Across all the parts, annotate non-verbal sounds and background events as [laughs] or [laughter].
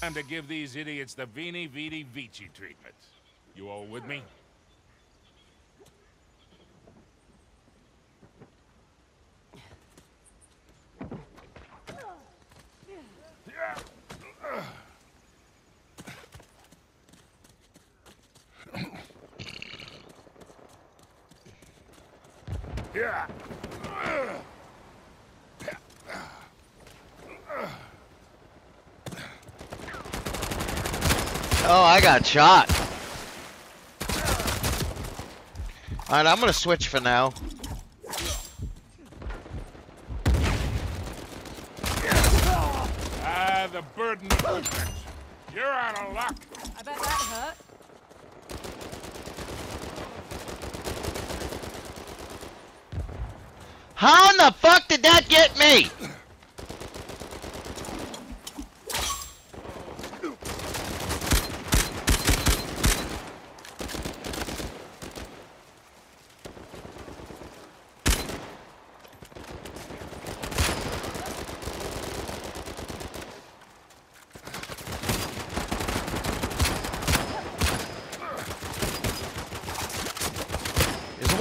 Time to give these idiots the Veni Vidi Vici treatment. You all with me? Yeah. Oh, I got shot. Alright, I'm gonna switch for now. Ah, the burden of defense. You're out of luck. I bet that hurt. How in the fuck did that get me?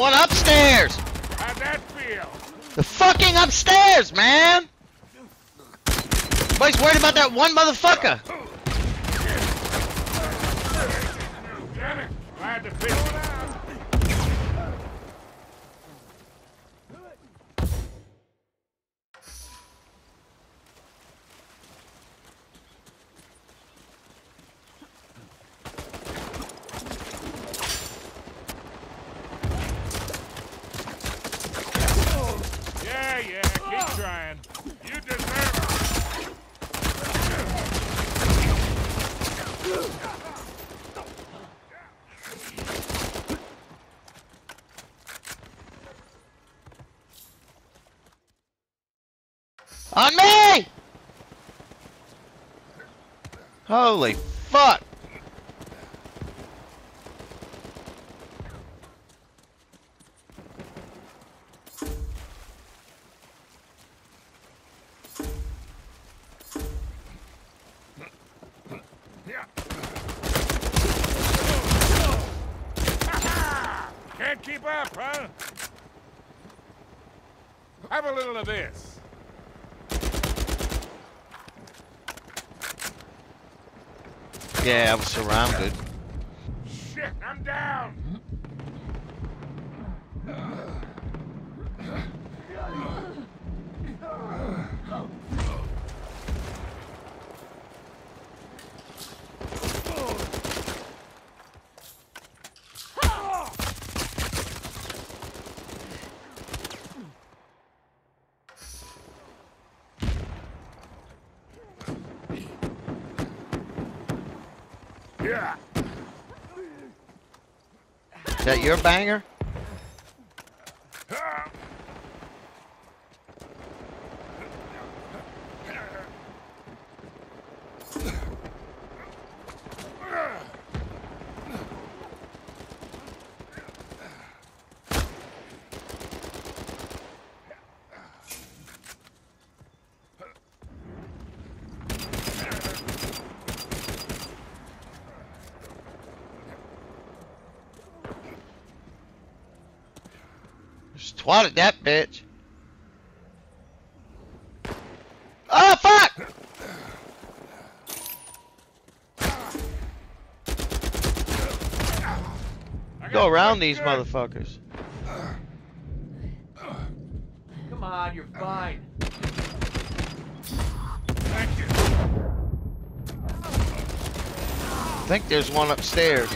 One upstairs! How'd that feel? The fucking upstairs, man! Everybody's worried about that one motherfucker. Damn it. Glad to feel it out. Yeah, yeah, keep trying. You deserve it. On me! Holy fuck! Can't keep up, huh? Have a little of this. Yeah, I was surrounded. Shit, I'm down. Yeah. Is that your banger? Just twatted that bitch. Oh fuck! Go around these good. motherfuckers. Come on, you're fine. Thank you. I think there's one upstairs.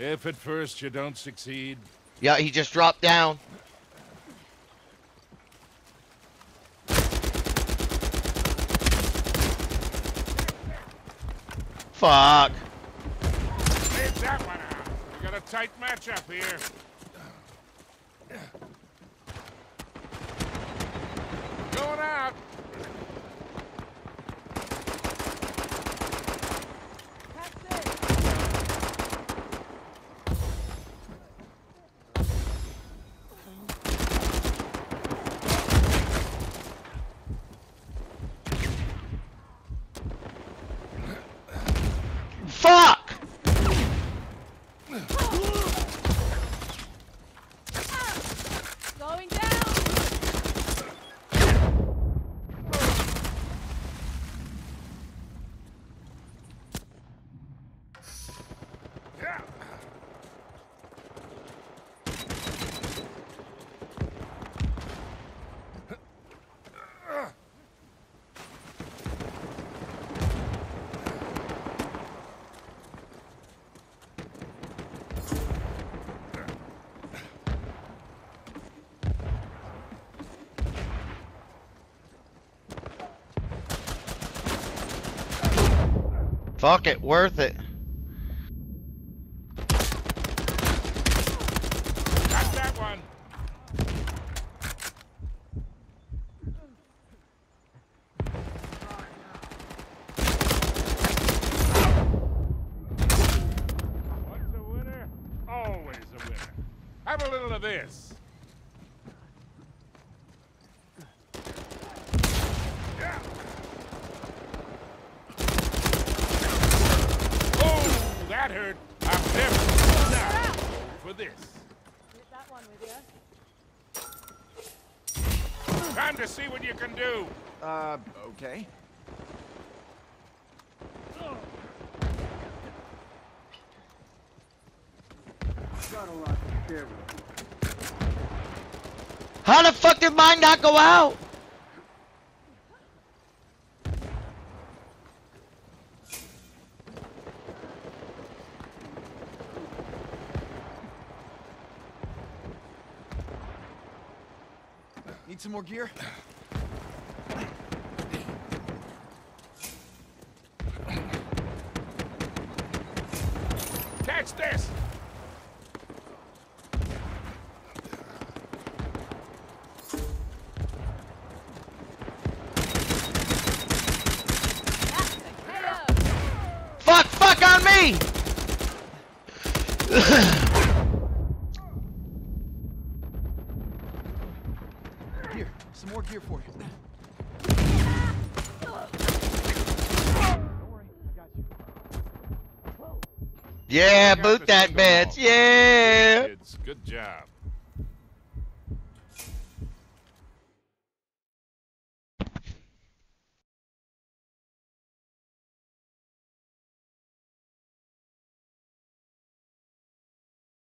If at first you don't succeed, Yeah, he just dropped down. Fuck. leave that one out. We got a tight matchup here. Going out. That's it. Fuck it, worth it. Got that one. Once a winner, always a winner. Have a little of this. Yeah. Oh, that hurt. I'm never now for this. Hit that one with you. Time to see what you can do. Uh, okay. How the fuck did mine not go out? Need some more gear? Catch this. That's. Fuck, fuck on me! [laughs] Here, some more gear for you. yeah, boot that bitch. Yeah. Kids, good job.